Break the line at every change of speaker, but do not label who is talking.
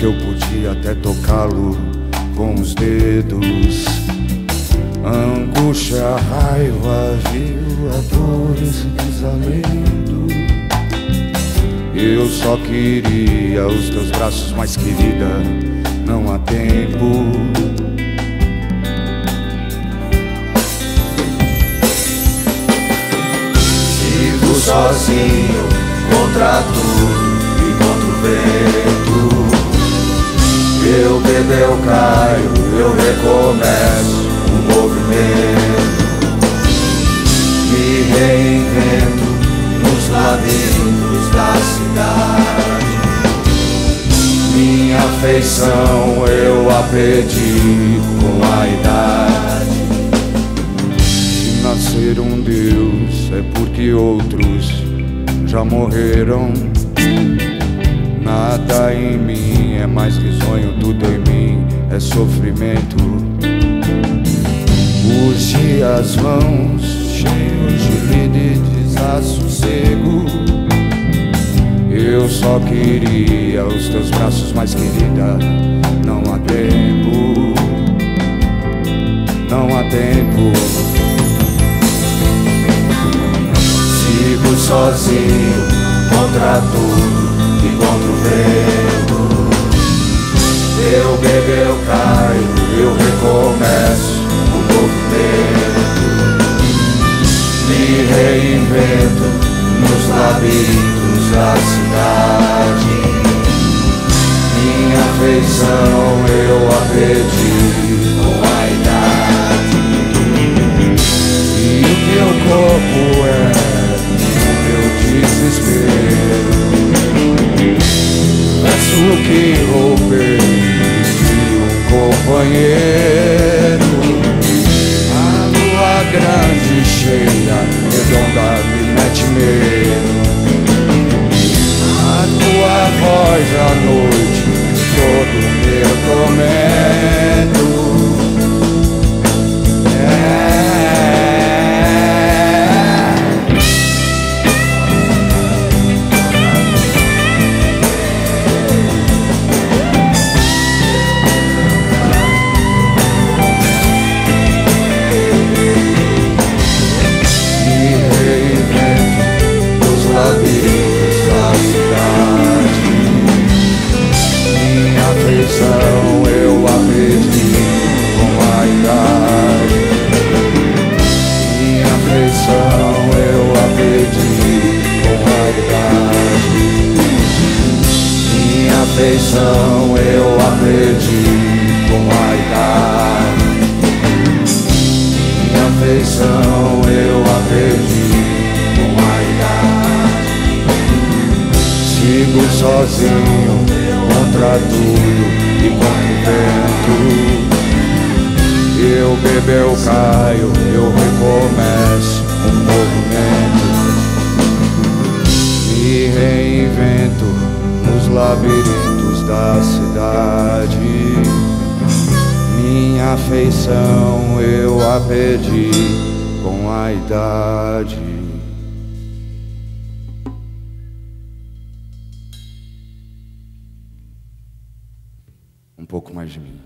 que eu podia até tocá-lo com os dedos. Angústia, raiva, viu a dor, esse desalento. Eu só queria os teus braços, mas querida, não há tempo. Sozinho contra tudo Bebo, eu caio, eu recomeço o movimento. Me reinvento nos labirintos da cidade. Minha afeição eu a perdi com a idade. Se nascer um Deus é porque outros já morreram. Nada em mim é mais risonho, tudo em mim é sofrimento. Os dias vão cheios de vida e desassossego. Eu só queria os teus braços, mais querida, não há tempo, não há tempo. Sigo sozinho contra tudo Eu bebo, eu caio, eu recomeço o movimento. Me reinvento nos labirintos da cidade. Minha afeição eu a cheia, redonda, me mete medo. A tua voz à noite, todo meu tormento. Minha afeição eu a perdi com a idade. Minha afeição eu a perdi com a idade. Minha afeição eu a perdi com a idade. Sigo sozinho contra tudo e contra o vento. Eu bebo, eu caio, eu recomeço um movimento. Me reinvento nos labirintos da cidade. Minha afeição eu a perdi com a idade. Um pouco mais de mim.